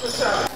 What's up?